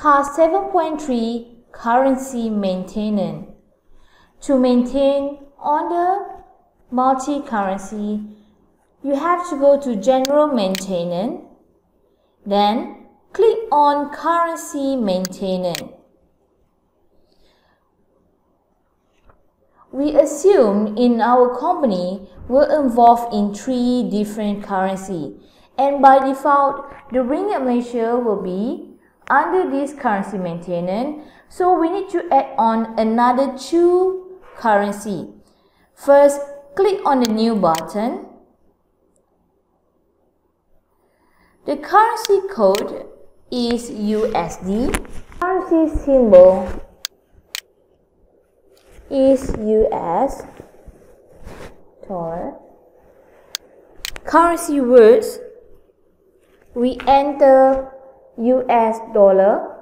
Part 7.3 Currency Maintenance To maintain on the multi-currency, you have to go to General Maintenance, then click on Currency Maintenance. We assume in our company we're involved in three different currency and by default the ringgit Malaysia will be under this currency maintenance so we need to add on another two currency. First click on the new button. The currency code is USD. Currency symbol is US dollar. Currency words, we enter US dollar.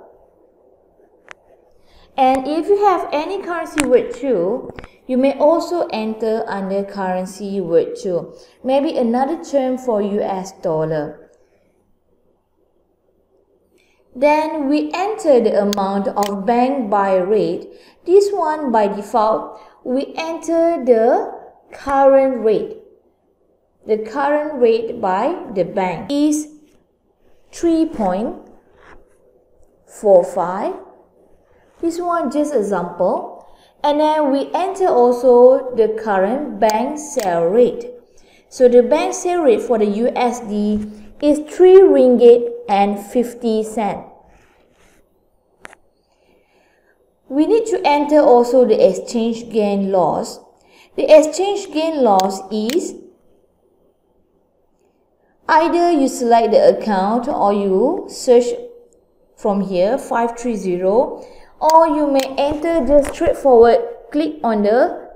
And if you have any currency word too, you may also enter under currency word too. Maybe another term for US dollar. Then we enter the amount of bank buy rate. This one by default, we enter the current rate. The current rate by the bank is 3.45. This one just example. And then we enter also the current bank sale rate. So the bank sale rate for the USD is 3 ringgit and 50 cent. We need to enter also the exchange gain loss. The exchange gain loss is either you select the account or you search from here 530 or you may enter just straightforward click on the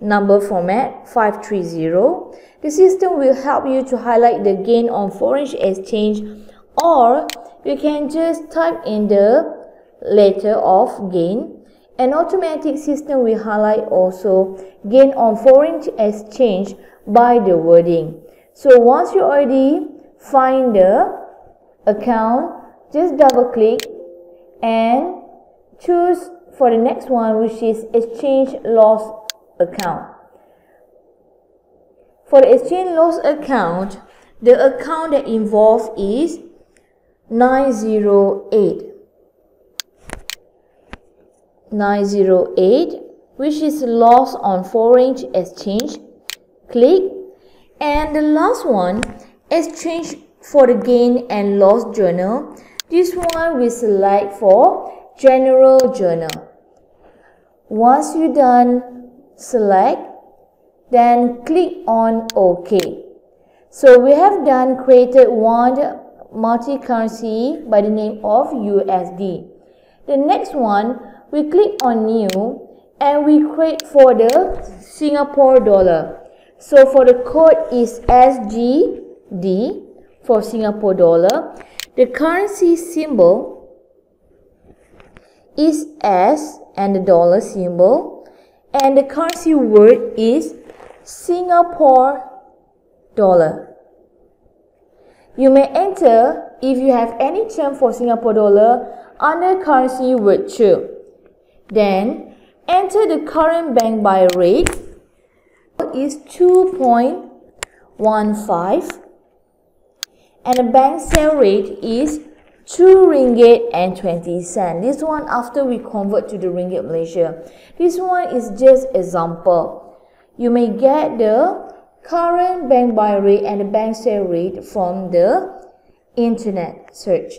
number format 530 the system will help you to highlight the gain on foreign exchange or you can just type in the letter of gain. An automatic system will highlight also gain on foreign exchange by the wording. So once you already find the account, just double click and choose for the next one which is exchange loss account. For the exchange loss account, the account that involved is 908 908 which is loss on foreign exchange. Click and the last one exchange for the gain and loss journal. This one we select for general journal. Once you're done select then click on ok. So we have done created one multi-currency by the name of USD the next one we click on new and we create for the Singapore dollar. So for the code is SGD for Singapore dollar. The currency symbol is S and the dollar symbol and the currency word is Singapore dollar. You may enter if you have any term for Singapore dollar under currency word too. Then enter the current bank buy rate is 2.15 and the bank sale rate is 2 ringgit and 20 cent. This one after we convert to the ringgit Malaysia. This one is just example. You may get the current bank buy rate and the bank sale rate from the internet search.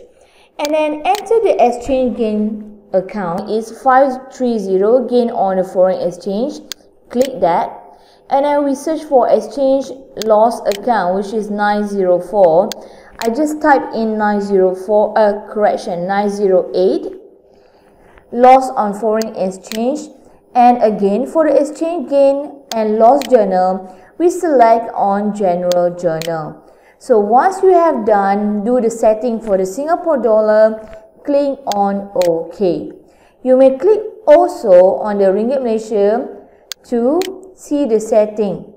And then enter the exchange gain account is 530 gain on the foreign exchange click that and then we search for exchange loss account which is 904 I just type in 904 uh, correction 908 loss on foreign exchange. And again for the exchange gain and loss journal we select on general journal. So once you have done do the setting for the Singapore dollar click on OK. You may click also on the Ringgit Malaysia to see the setting.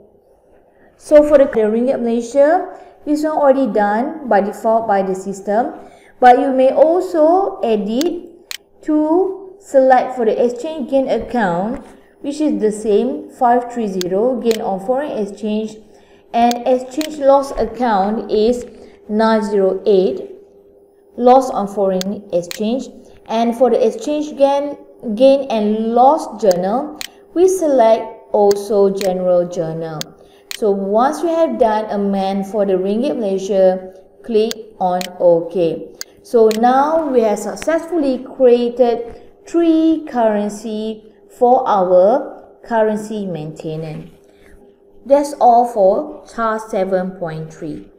So for the Ringgit Malaysia, this one already done by default by the system. but you may also edit to select for the exchange gain account which is the same 530 gain on foreign exchange and exchange loss account is 908 loss on foreign exchange and for the exchange gain gain and loss journal we select also general journal. So once we have done amend for the ringgit malaysia click on ok. So now we have successfully created three currency for our currency maintenance. That's all for task 7.3